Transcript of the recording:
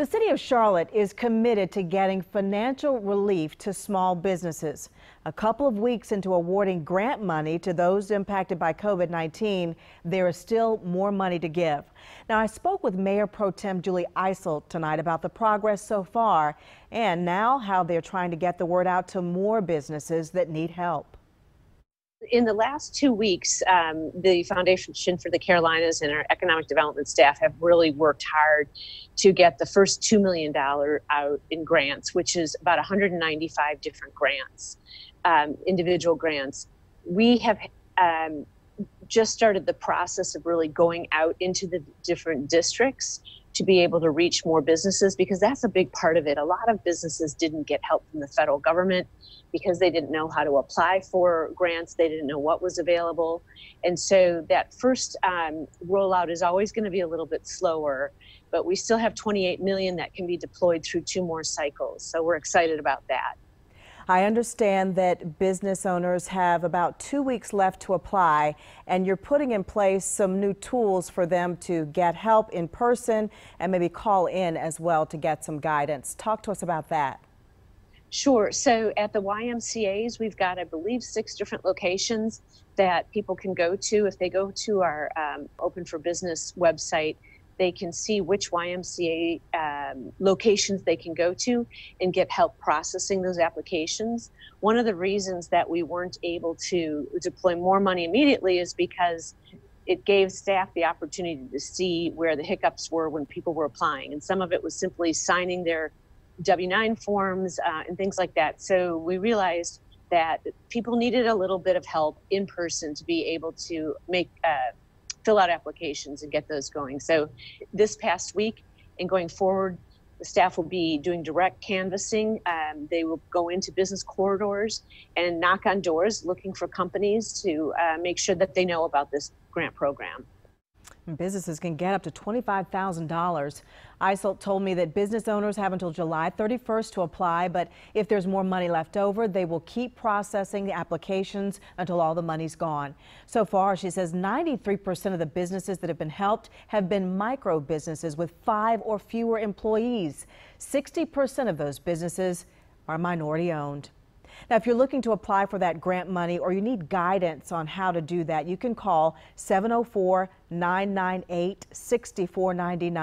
The city of Charlotte is committed to getting financial relief to small businesses. A couple of weeks into awarding grant money to those impacted by COVID 19, there is still more money to give. Now, I spoke with Mayor Pro Tem Julie Eiselt tonight about the progress so far and now how they're trying to get the word out to more businesses that need help in the last two weeks, um, the Foundation for the Carolinas and our economic development staff have really worked hard to get the first $2 million out in grants, which is about 195 different grants, um, individual grants. We have um, just started the process of really going out into the different districts to be able to reach more businesses because that's a big part of it. A lot of businesses didn't get help from the federal government because they didn't know how to apply for grants, they didn't know what was available. And so that first um, rollout is always going to be a little bit slower, but we still have 28 million that can be deployed through two more cycles. So we're excited about that. I understand that business owners have about two weeks left to apply, and you're putting in place some new tools for them to get help in person and maybe call in as well to get some guidance. Talk to us about that. Sure. So at the YMCA's, we've got, I believe, six different locations that people can go to. If they go to our um, Open for Business website, they can see which YMCA um, locations they can go to and get help processing those applications. One of the reasons that we weren't able to deploy more money immediately is because it gave staff the opportunity to see where the hiccups were when people were applying. And some of it was simply signing their W 9 forms uh, and things like that. So we realized that people needed a little bit of help in person to be able to make uh, fill out applications and get those going. So this past week and going forward, the staff will be doing direct canvassing. Um, they will go into business corridors and knock on doors looking for companies to uh, make sure that they know about this grant program. Businesses can get up to $25,000. Eiselt told me that business owners have until July 31st to apply, but if there's more money left over, they will keep processing the applications until all the money's gone. So far, she says 93% of the businesses that have been helped have been micro businesses with five or fewer employees. 60% of those businesses are minority owned. Now, if you're looking to apply for that grant money or you need guidance on how to do that, you can call 704 998 6499.